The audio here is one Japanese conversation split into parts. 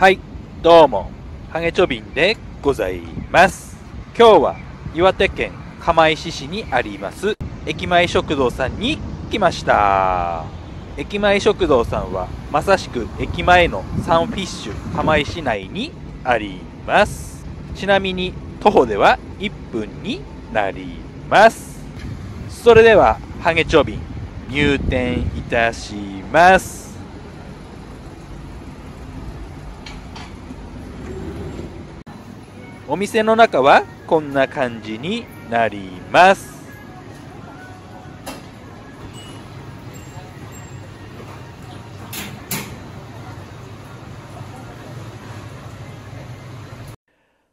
はい、どうも、ハゲチョビンでございます。今日は岩手県釜石市にあります駅前食堂さんに来ました。駅前食堂さんはまさしく駅前のサンフィッシュ釜石内にあります。ちなみに徒歩では1分になります。それではハゲチョビン入店いたします。お店の中はこんな感じになります。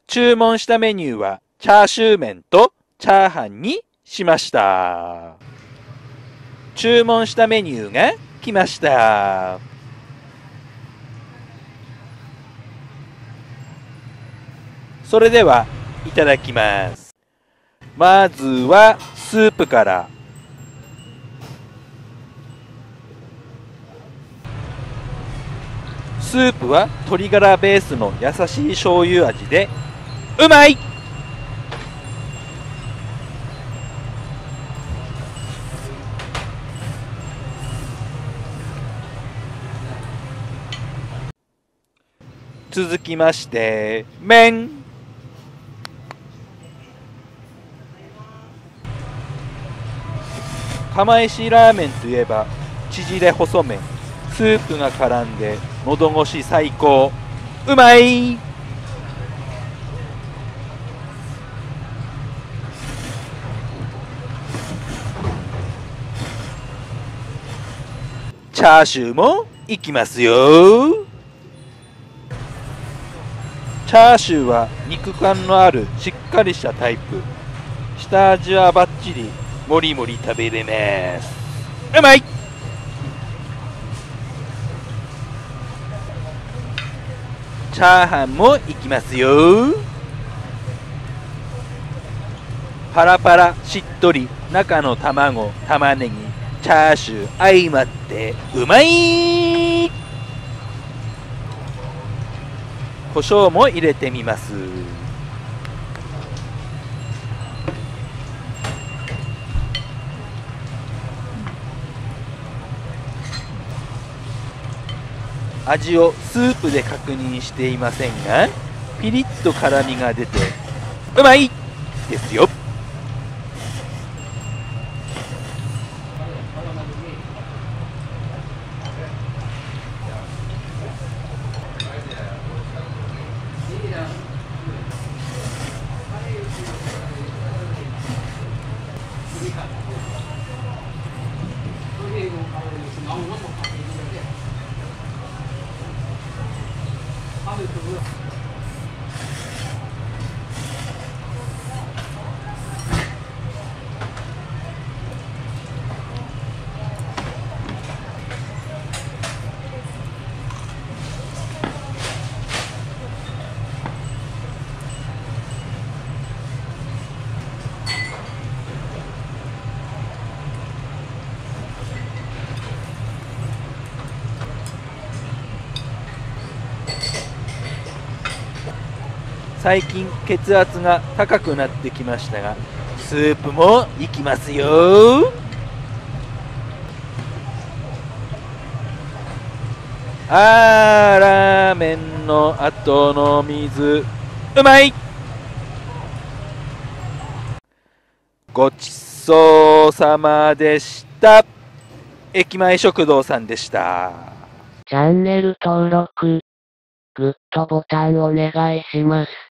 注文したメニューはチャーシュー麺とチャーハンにしました。注文したメニューが来ました。それではいただきます。まずはスープから。スープは鶏ガラベースの優しい醤油味でうまい続きまして麺釜石ラーメンといえば縮れ細麺スープが絡んで喉越し最高。うまい！チャーシューもいきますよ。チャーシューは肉感のあるしっかりしたタイプ。下味はバッチリ。もりもり食べれます。うまい。チャーハンもいきますよ。パラパラしっとり中の卵玉ねぎチャーシュー相まってうまい。胡椒も入れてみます味をスープで確認していませんがピリッと辛みが出てうまいですよ。よかった。最近血圧が高くなってきましたがスープもいきますよ。あーラーメンの後の水。うまい。ごちそうさまでした。駅前食堂さんでした。チャンネル登録、グッドボタンお願いします。